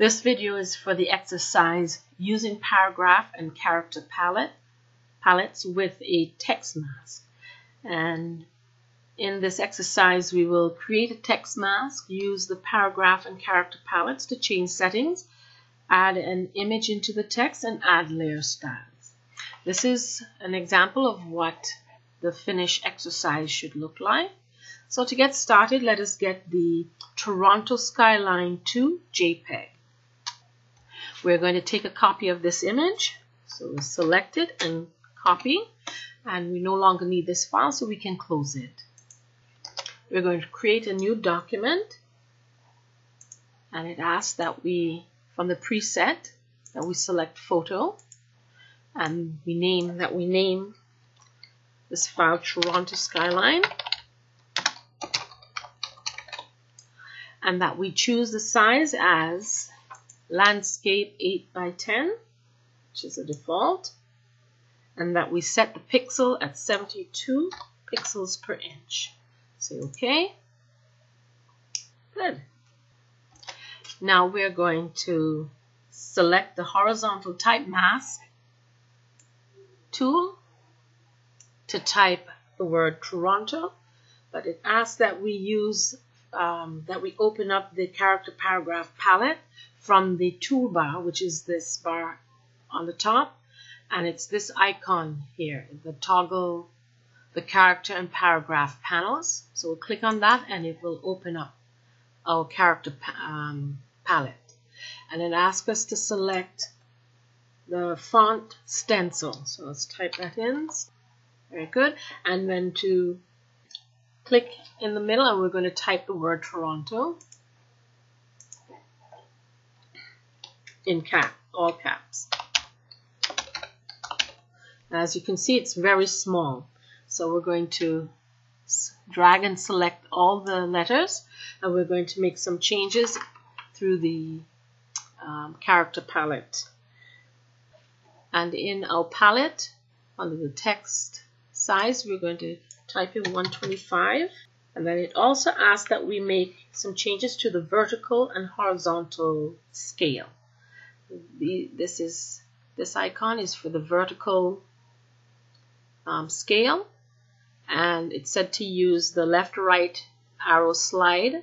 This video is for the exercise using paragraph and character palette palettes with a text mask. And in this exercise, we will create a text mask, use the paragraph and character palettes to change settings, add an image into the text, and add layer styles. This is an example of what the finished exercise should look like. So to get started, let us get the Toronto Skyline 2 JPEG. We're going to take a copy of this image. So we select it and copy. And we no longer need this file, so we can close it. We're going to create a new document. And it asks that we, from the preset, that we select photo. And we name that we name this file Toronto Skyline. And that we choose the size as landscape 8 by 10, which is a default, and that we set the pixel at 72 pixels per inch. Say OK. Good. Now we're going to select the horizontal type mask tool to type the word Toronto, but it asks that we use um, that we open up the character paragraph palette from the toolbar, which is this bar on the top, and it's this icon here, the toggle the character and paragraph panels. So we'll click on that and it will open up our character um, palette. And it asks us to select the font stencil. So let's type that in. Very good. And then to click in the middle and we're going to type the word Toronto in cap, all caps. As you can see, it's very small. So we're going to drag and select all the letters and we're going to make some changes through the um, character palette. And in our palette, under the text size, we're going to type in 125. And then it also asks that we make some changes to the vertical and horizontal scale. This is this icon is for the vertical um, scale and it's said to use the left right arrow slide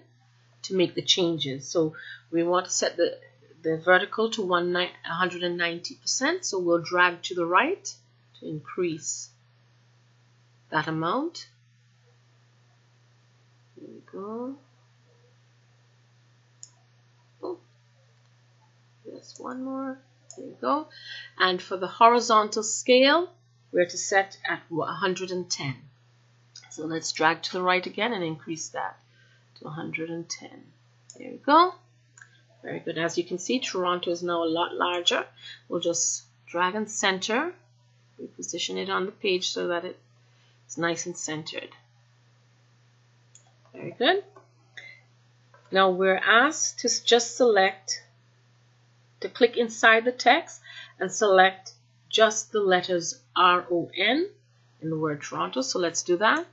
to make the changes. So we want to set the, the vertical to 190%, so we'll drag to the right to increase that amount. There we go. Oh, just one more. There you go. And for the horizontal scale, we're to set at 110. So let's drag to the right again and increase that to 110. There we go. Very good. As you can see, Toronto is now a lot larger. We'll just drag and center. We position it on the page so that it's nice and centered. Very good. Now we're asked to just select, to click inside the text and select just the letters R-O-N in the word Toronto. So let's do that.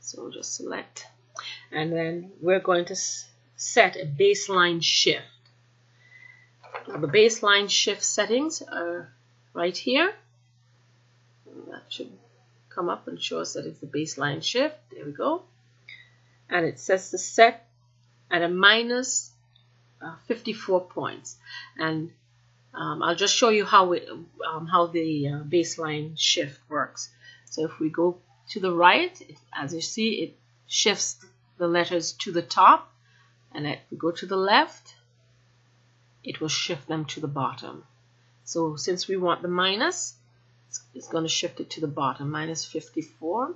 So we'll just select. And then we're going to set a baseline shift. Now the baseline shift settings are right here. That should come up and show us that it's the baseline shift. There we go. And it says to set at a minus, uh, 54 points. And um, I'll just show you how it, um, how the uh, baseline shift works. So if we go to the right, as you see, it shifts the letters to the top. And if we go to the left, it will shift them to the bottom. So since we want the minus, it's going to shift it to the bottom, minus 54.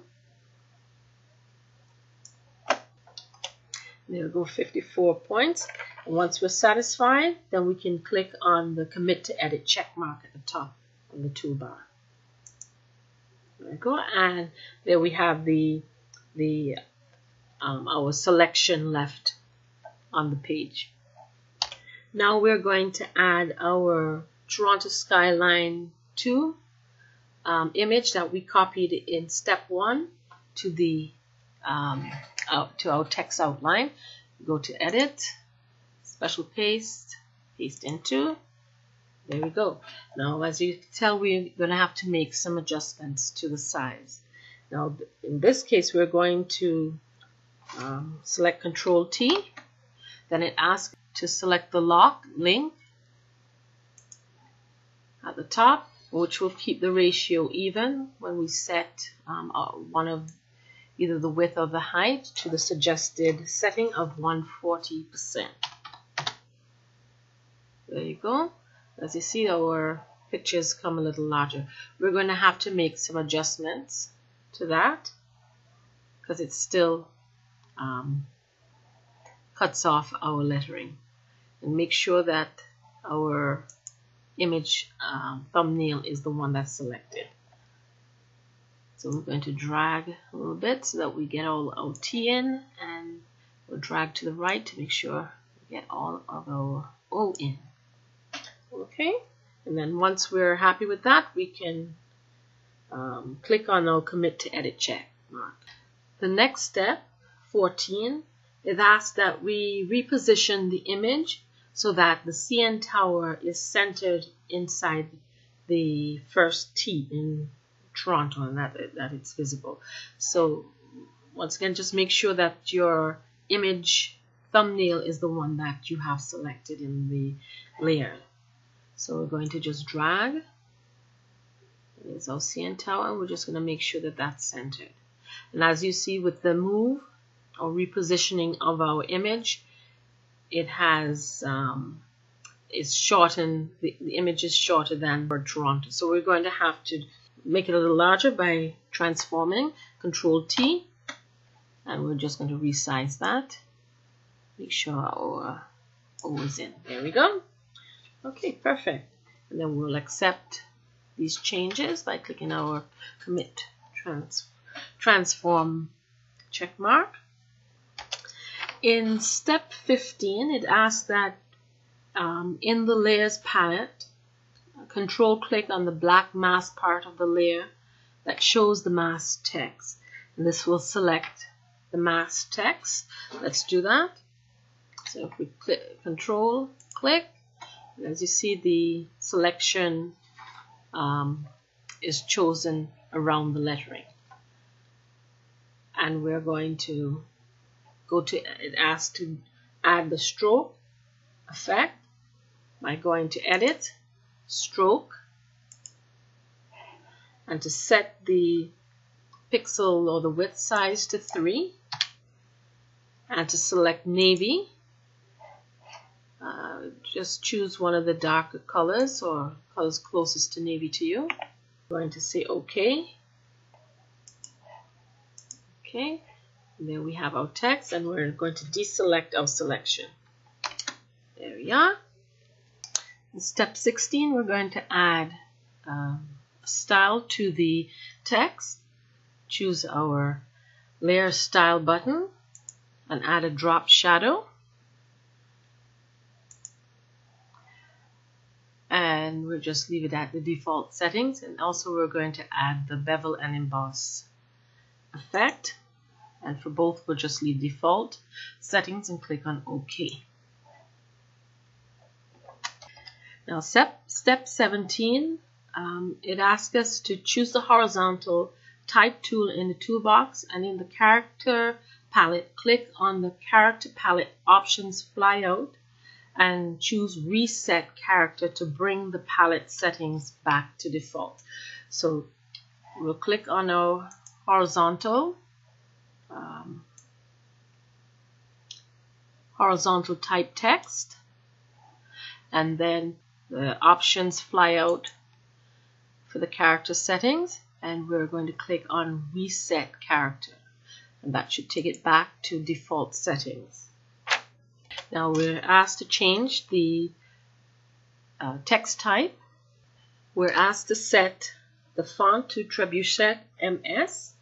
There we go, 54 points. And once we're satisfied, then we can click on the commit to edit check mark at the top on the toolbar. There we go, and there we have the the um, our selection left on the page. Now we're going to add our Toronto Skyline 2 um, image that we copied in step one to the um, out to our text outline. Go to edit, special paste, paste into. There we go. Now, as you can tell, we're going to have to make some adjustments to the size. Now, in this case, we're going to um, select Control T. Then it asks to select the lock link at the top, which will keep the ratio even when we set um, uh, one of either the width or the height to the suggested setting of 140%. There you go. As you see, our pictures come a little larger. We're going to have to make some adjustments to that because it still um, cuts off our lettering. And make sure that our image um, thumbnail is the one that's selected. So we're going to drag a little bit so that we get all our T in and we'll drag to the right to make sure we get all of our O in. Okay, and then once we're happy with that, we can um, click on our commit to edit check mark. The next step, 14, it asks that we reposition the image so that the CN tower is centered inside the first T in Toronto and that, that it's visible. So once again, just make sure that your image thumbnail is the one that you have selected in the layer. So we're going to just drag. It's our CN tower and we're just going to make sure that that's centered. And as you see with the move or repositioning of our image, it has um, is shortened, the, the image is shorter than for Toronto. So we're going to have to make it a little larger by transforming control T and we're just going to resize that. Make sure our O is in. There we go. Okay perfect. And then we'll accept these changes by clicking our commit trans transform check mark in step 15 it asks that um, in the layers palette control click on the black mask part of the layer that shows the mask text. And this will select the mask text. Let's do that. So if we click control click, as you see the selection um, is chosen around the lettering. And we're going to go to, it asks to add the stroke effect by going to edit stroke and to set the pixel or the width size to 3 and to select navy. Uh, just choose one of the darker colors or colors closest to navy to you. I'm going to say OK okay and there we have our text and we're going to deselect our selection there we are in step 16, we're going to add um, style to the text. Choose our layer style button and add a drop shadow. And we'll just leave it at the default settings. And also we're going to add the bevel and emboss effect. And for both, we'll just leave default settings and click on OK. Now step, step 17, um, it asks us to choose the horizontal type tool in the toolbox and in the character palette, click on the character palette options flyout and choose reset character to bring the palette settings back to default. So we'll click on our horizontal um, horizontal type text and then the options fly out for the character settings and we're going to click on reset character and that should take it back to default settings. Now we're asked to change the uh, text type. We're asked to set the font to Trebuchet MS.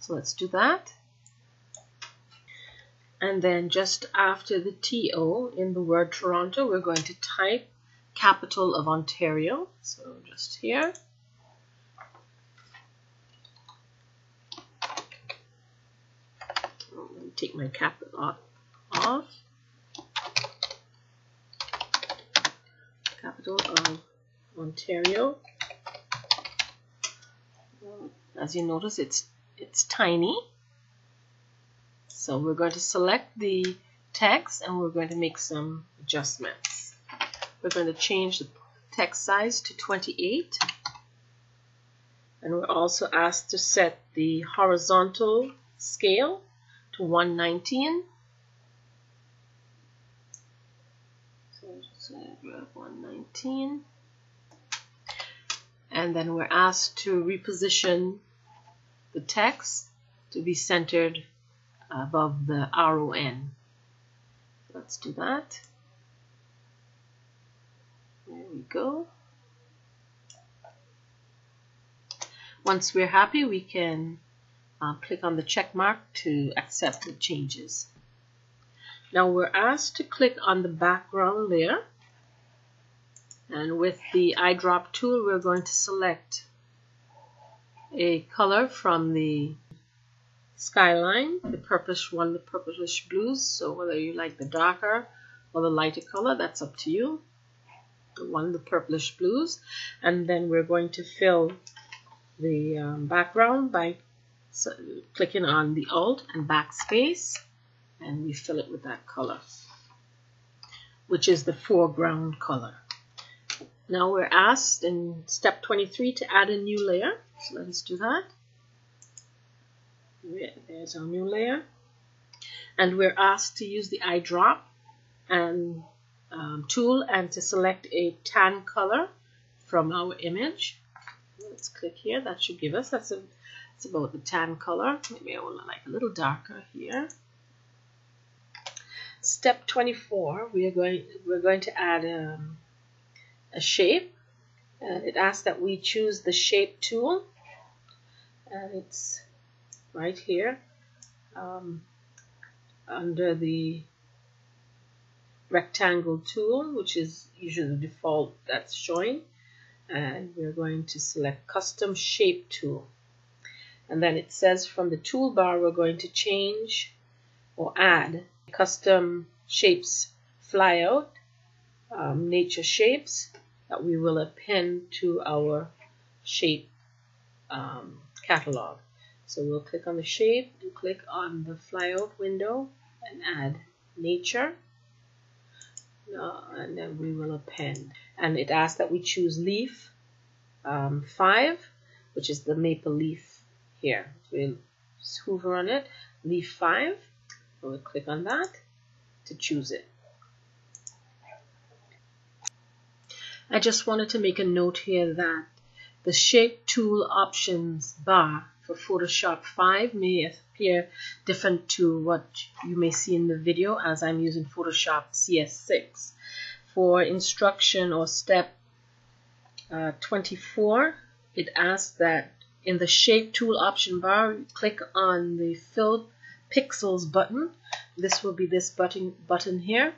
So let's do that. And then just after the TO in the word Toronto, we're going to type capital of Ontario. So just here. Oh, take my cap off. capital of Ontario. As you notice, it's it's tiny. So we're going to select the text and we're going to make some adjustments. We're going to change the text size to 28 and we're also asked to set the horizontal scale to 119 so just 119 and then we're asked to reposition the text to be centered above the RON let's do that. There we go. Once we're happy we can uh, click on the check mark to accept the changes. Now we're asked to click on the background layer. And with the eyedrop tool we're going to select a color from the skyline, the purplish one, the purplish blues. So whether you like the darker or the lighter color, that's up to you. The one, the purplish blues. And then we're going to fill the um, background by so, clicking on the Alt and backspace. And we fill it with that color, which is the foreground color. Now we're asked in step 23 to add a new layer. So let's do that. There's our new layer. And we're asked to use the eyedrop and um, tool and to select a tan color from our image. Let's click here. That should give us, that's, a, that's about the tan color. Maybe I want like a little darker here. Step 24, we are going, we're going to add um, a shape. Uh, it asks that we choose the shape tool. And it's right here um, under the rectangle tool which is usually the default that's showing. And we're going to select custom shape tool. And then it says from the toolbar we're going to change or add custom shapes flyout um, nature shapes that we will append to our shape um, catalog so we'll click on the shape and click on the flyout window and add nature. Uh, and then we will append. And it asks that we choose leaf um, 5, which is the maple leaf here. We'll hover on it, leaf 5. And we'll click on that to choose it. I just wanted to make a note here that the shape tool options bar for Photoshop 5 may appear different to what you may see in the video as I'm using Photoshop CS6. For instruction or step uh, 24, it asks that in the shape tool option bar, click on the fill pixels button. This will be this button, button here.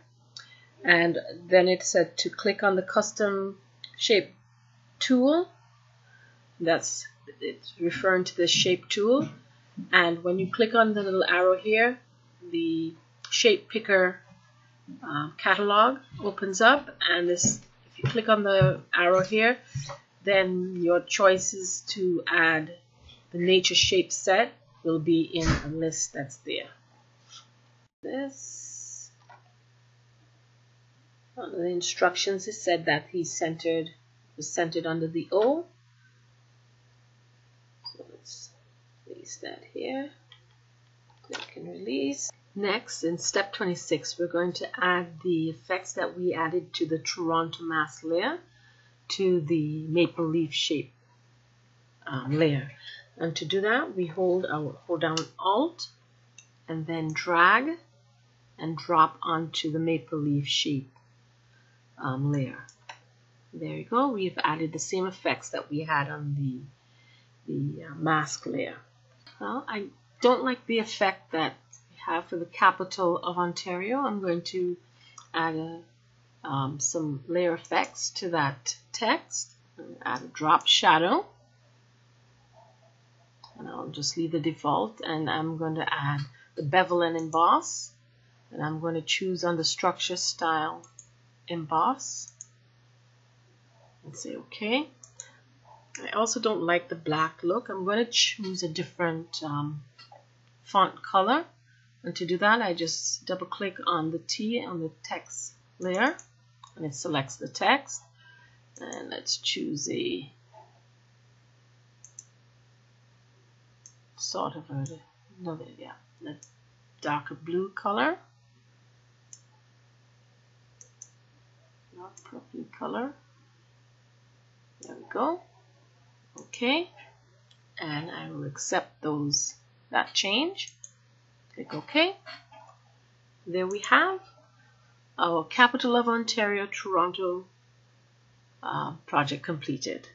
And then it said to click on the custom shape tool. That's it's referring to the shape tool. And when you click on the little arrow here the shape picker uh, catalog opens up. And this if you click on the arrow here then your choices to add the nature shape set will be in a list that's there. This. The instructions it said that he centered was centered under the O that here. Click and release. Next, in step 26, we're going to add the effects that we added to the Toronto mask layer to the maple leaf shape um, layer. And to do that, we hold our hold down Alt and then drag and drop onto the maple leaf shape um, layer. There you go. We've added the same effects that we had on the the uh, mask layer. Well, I don't like the effect that we have for the capital of Ontario. I'm going to add a, um, some layer effects to that text. Add a drop shadow. And I'll just leave the default and I'm going to add the bevel and emboss. And I'm going to choose on the structure style emboss. and say OK. I also don't like the black look. I'm going to choose a different um, font color. And to do that, I just double click on the T on the text layer and it selects the text. And let's choose a sort of a, another, yeah, a darker blue color. Not purple color. There we go. Okay. And I will accept those that change. Click OK. There we have our Capital of Ontario, Toronto uh, project completed.